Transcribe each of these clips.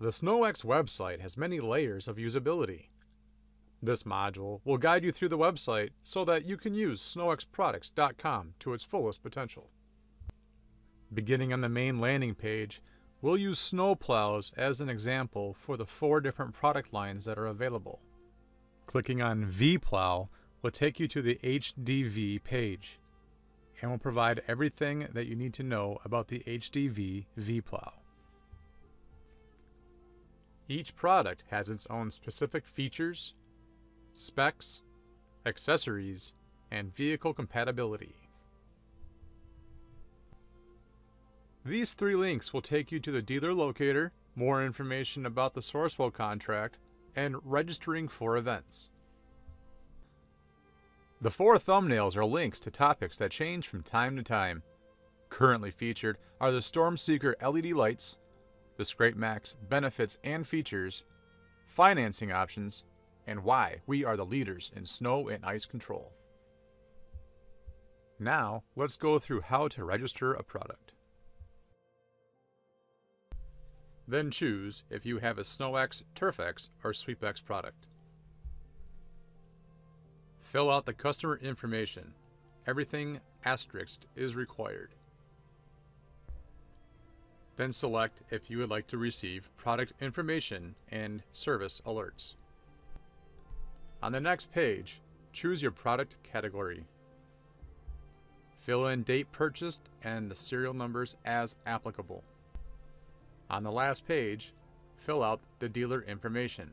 The SnowEx website has many layers of usability. This module will guide you through the website so that you can use snowexproducts.com to its fullest potential. Beginning on the main landing page, we'll use snowplows as an example for the four different product lines that are available. Clicking on vPlow will take you to the HDV page and will provide everything that you need to know about the HDV vPlow. Each product has its own specific features, specs, accessories, and vehicle compatibility. These three links will take you to the dealer locator, more information about the Sourcewell contract, and registering for events. The four thumbnails are links to topics that change from time to time. Currently featured are the Stormseeker LED lights, the Scrape Max benefits and features, financing options, and why we are the leaders in snow and ice control. Now, let's go through how to register a product. Then choose if you have a SnowEx, TurfEx, or SweepEx product. Fill out the customer information. Everything asterisked is required. Then select if you would like to receive product information and service alerts. On the next page, choose your product category. Fill in date purchased and the serial numbers as applicable. On the last page, fill out the dealer information.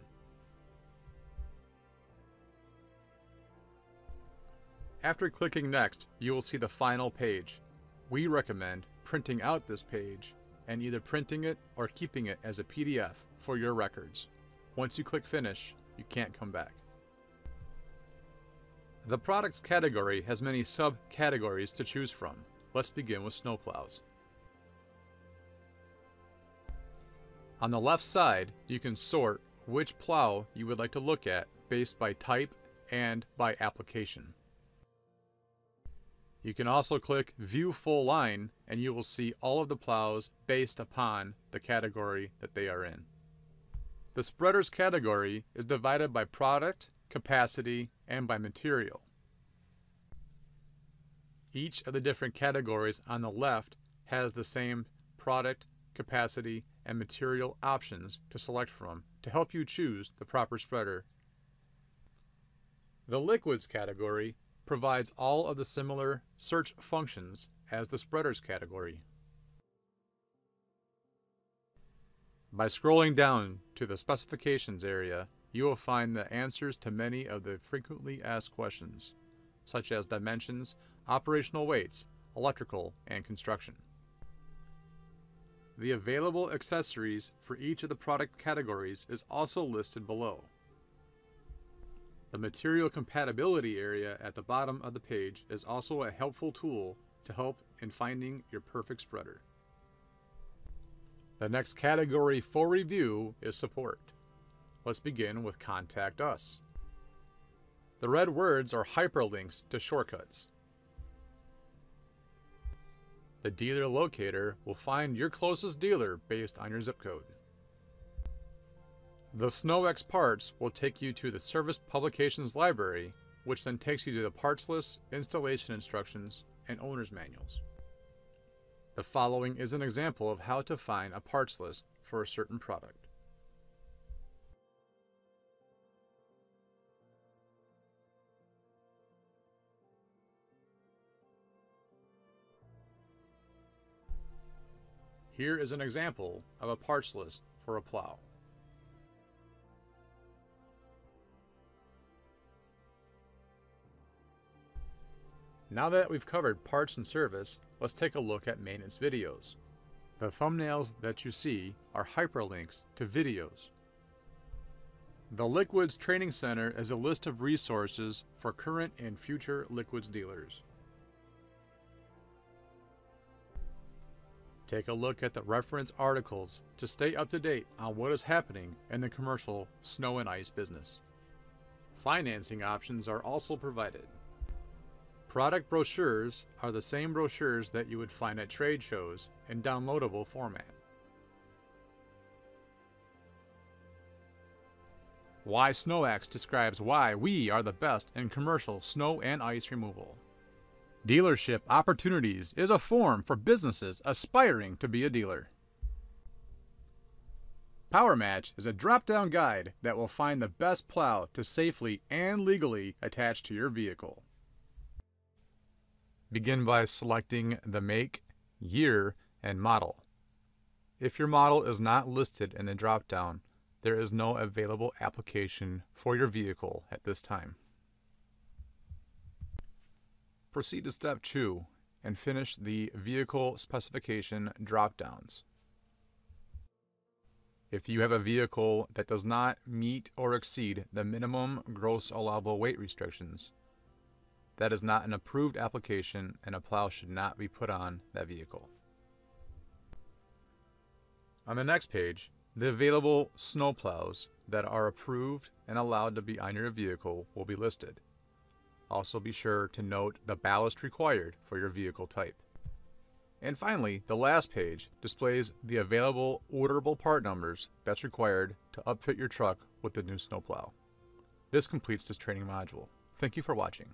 After clicking Next, you will see the final page. We recommend printing out this page and either printing it or keeping it as a PDF for your records. Once you click Finish, you can't come back. The products category has many subcategories to choose from. Let's begin with snowplows. On the left side, you can sort which plow you would like to look at based by type and by application. You can also click View Full Line and you will see all of the plows based upon the category that they are in. The spreaders category is divided by product, capacity, and by material. Each of the different categories on the left has the same product, capacity, and material options to select from to help you choose the proper spreader. The liquids category provides all of the similar search functions as the spreaders category. By scrolling down to the specifications area, you will find the answers to many of the frequently asked questions, such as dimensions, operational weights, electrical, and construction. The available accessories for each of the product categories is also listed below. The material compatibility area at the bottom of the page is also a helpful tool to help in finding your perfect spreader. The next category for review is support. Let's begin with Contact Us. The red words are hyperlinks to shortcuts. The dealer locator will find your closest dealer based on your zip code. The SnowEx parts will take you to the Service Publications Library, which then takes you to the parts list, installation instructions, and owner's manuals. The following is an example of how to find a parts list for a certain product. Here is an example of a parts list for a plow. Now that we've covered parts and service, let's take a look at maintenance videos. The thumbnails that you see are hyperlinks to videos. The Liquids Training Center is a list of resources for current and future liquids dealers. Take a look at the reference articles to stay up to date on what is happening in the commercial snow and ice business. Financing options are also provided. Product brochures are the same brochures that you would find at trade shows in downloadable format. Why SnowEx describes why we are the best in commercial snow and ice removal. Dealership Opportunities is a forum for businesses aspiring to be a dealer. Power Match is a drop down guide that will find the best plow to safely and legally attach to your vehicle. Begin by selecting the make, year, and model. If your model is not listed in the drop down, there is no available application for your vehicle at this time. Proceed to step 2 and finish the vehicle specification drop downs. If you have a vehicle that does not meet or exceed the minimum gross allowable weight restrictions, that is not an approved application and a plow should not be put on that vehicle. On the next page, the available snow plows that are approved and allowed to be on your vehicle will be listed. Also be sure to note the ballast required for your vehicle type. And finally, the last page displays the available orderable part numbers that's required to upfit your truck with the new snowplow. This completes this training module. Thank you for watching.